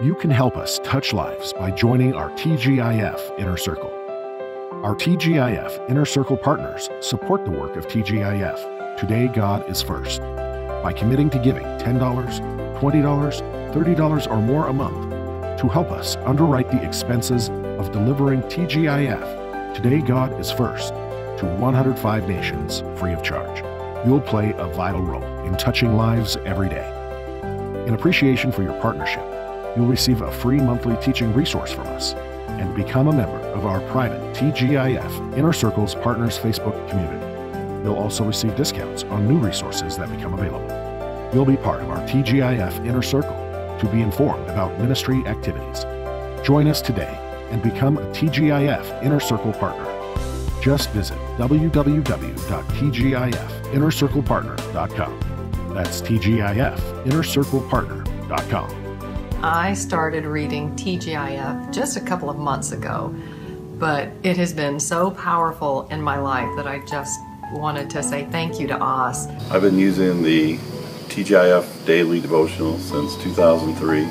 You can help us touch lives by joining our TGIF Inner Circle. Our TGIF Inner Circle partners support the work of TGIF. Today, God is First by committing to giving $10, $20, $30, or more a month to help us underwrite the expenses of delivering TGIF. Today, God is First to 105 nations free of charge. You'll play a vital role in touching lives every day. In appreciation for your partnership, you'll receive a free monthly teaching resource from us and become a member of our private TGIF Inner Circles Partners Facebook community. You'll also receive discounts on new resources that become available. You'll be part of our TGIF Inner Circle to be informed about ministry activities. Join us today and become a TGIF Inner Circle partner. Just visit www.tgifinnercirclepartner.com. That's tgifinnercirclepartner.com. I started reading TGIF just a couple of months ago, but it has been so powerful in my life that I just wanted to say thank you to Os. I've been using the TGIF daily devotional since 2003.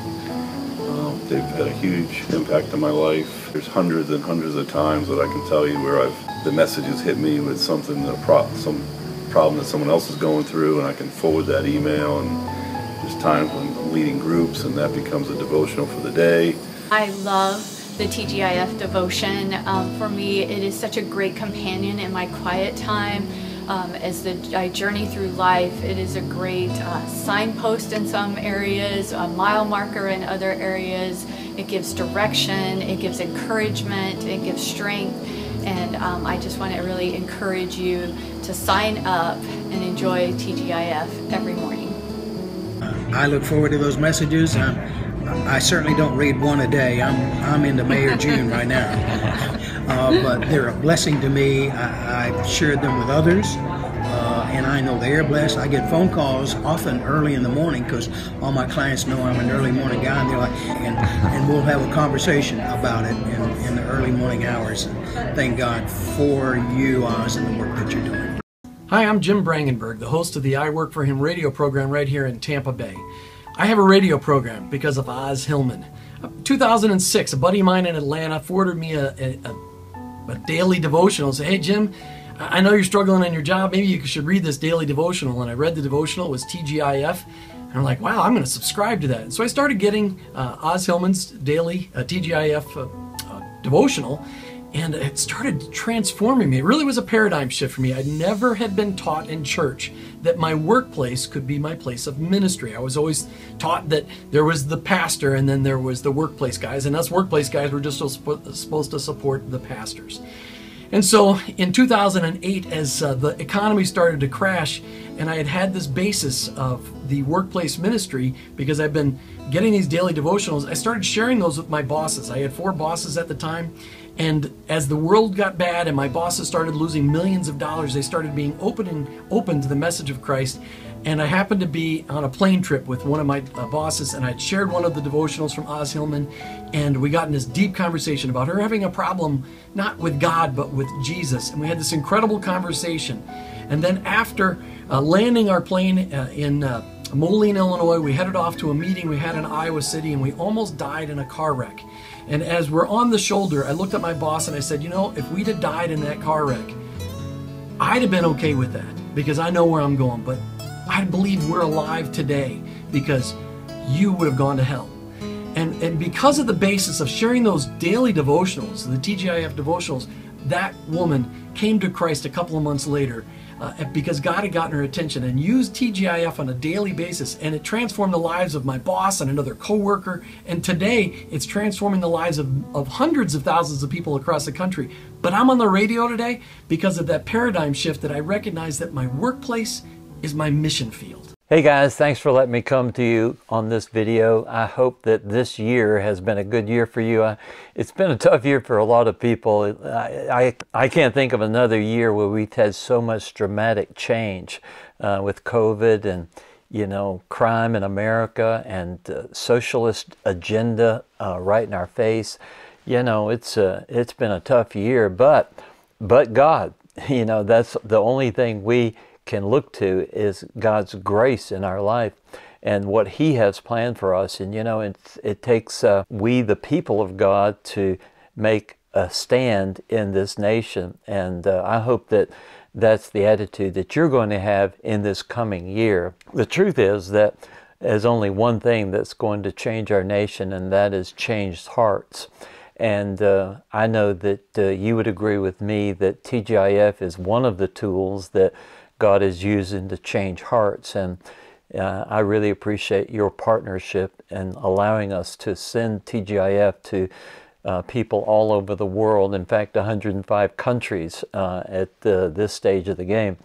Um, they've had a huge impact on my life. There's hundreds and hundreds of times that I can tell you where I've the messages hit me with something, a pro, some problem that someone else is going through, and I can forward that email and there's times when leading groups and that becomes a devotional for the day. I love the TGIF devotion. Um, for me, it is such a great companion in my quiet time. Um, as the, I journey through life, it is a great uh, signpost in some areas, a mile marker in other areas. It gives direction, it gives encouragement, it gives strength. And um, I just want to really encourage you to sign up and enjoy TGIF every morning. I look forward to those messages. Um, I certainly don't read one a day. I'm I'm into May or June right now, uh, but they're a blessing to me. I, have shared them with others, uh, and I know they're blessed. I get phone calls often early in the morning because all my clients know I'm an early morning guy, and they're like, and and we'll have a conversation about it in, in the early morning hours. Thank God for you, Os, and the work that you're doing. Hi, I'm Jim Brangenberg, the host of the I Work for Him radio program right here in Tampa Bay. I have a radio program because of Os Hillman. 2006, a buddy of mine in Atlanta forwarded me a, a, a daily devotional said, Hey, Jim, I know you're struggling in your job. Maybe you should read this daily devotional. And I read the devotional, it was TGIF. And I'm like, wow, I'm going to subscribe to that. And so I started getting uh, Os Hillman's daily uh, TGIF uh, uh, devotional and it started transforming me. It really was a paradigm shift for me. I never had been taught in church that my workplace could be my place of ministry. I was always taught that there was the pastor and then there was the workplace guys, and us workplace guys were just supposed to support the pastors. And so in 2008, as uh, the economy started to crash, and I had had this basis of the workplace ministry because I've been getting these daily devotionals, I started sharing those with my bosses. I had four bosses at the time, and as the world got bad and my bosses started losing millions of dollars, they started being open and open to the message of Christ. And I happened to be on a plane trip with one of my uh, bosses, and I'd shared one of the devotionals from Os Hillman, and we got in this deep conversation about her having a problem not with God but with Jesus. And we had this incredible conversation. And then after uh, landing our plane uh, in uh, Moline, Illinois, we headed off to a meeting we had in Iowa City, and we almost died in a car wreck. And as we're on the shoulder, I looked at my boss and I said, You know, if we'd have died in that car wreck, I'd have been okay with that because I know where I'm going. But I believe we're alive today because you would have gone to hell. And, and because of the basis of sharing those daily devotionals, the TGIF devotionals, that woman came to Christ a couple of months later uh, because God had gotten her attention and used TGIF on a daily basis, and it transformed the lives of my boss and another coworker. And today, it's transforming the lives of, of hundreds of thousands of people across the country. But I'm on the radio today because of that paradigm shift that I recognize that my workplace is my mission field. Hey guys, thanks for letting me come to you on this video. I hope that this year has been a good year for you. It's been a tough year for a lot of people. I, I, I can't think of another year where we've had so much dramatic change uh, with COVID and you know, crime in America and uh, socialist agenda uh, right in our face. You know, it's uh, it's been a tough year, but but God, you know, that's the only thing we can look to is God's grace in our life. and what He has planned for us. And you know, it, it takes uh, we, the people of God, to make a stand in this nation. And uh, I hope that that's the attitude that you're going to have in this coming year. The truth is that there's only one thing that's going to change our nation, and that is changed hearts. And uh, I know that uh, you would agree with me that TGIF is one of the tools that God is using to change hearts. And uh, I really appreciate your partnership and allowing us to send TGIF to uh, people all over the world, in fact, 105 countries uh, at this stage of the game.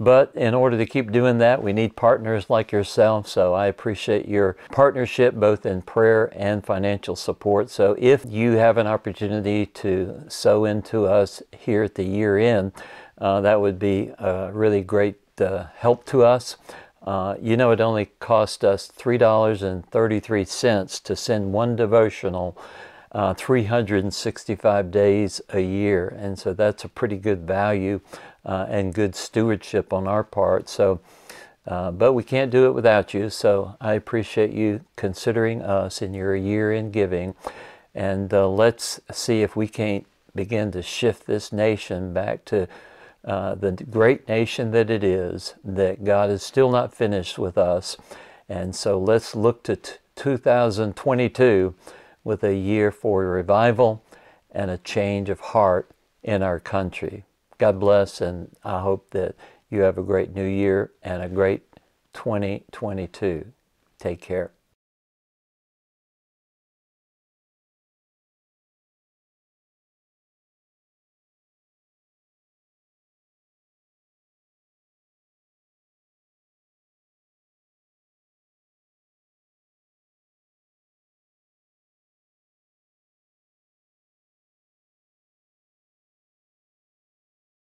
But in order to keep doing that, we need partners like yourself. So I appreciate your partnership both in prayer and financial support. So if you have an opportunity to sow into us here at the year end, uh, that would be a really great uh, help to us. Uh, you know, it only cost us $3.33 to send one devotional uh, 365 days a year. And so that's a pretty good value uh, and good stewardship on our part. So, uh, but we can't do it without you. So I appreciate you considering us in your year in giving. And let's see if we can't begin to shift this nation back to uh, the great nation that it is, that God is still not finished with us. And so let's look to t- 2022 with a year for revival and a change of heart in our country. God bless, and I hope that you have a great new year and a great 2022. Take care.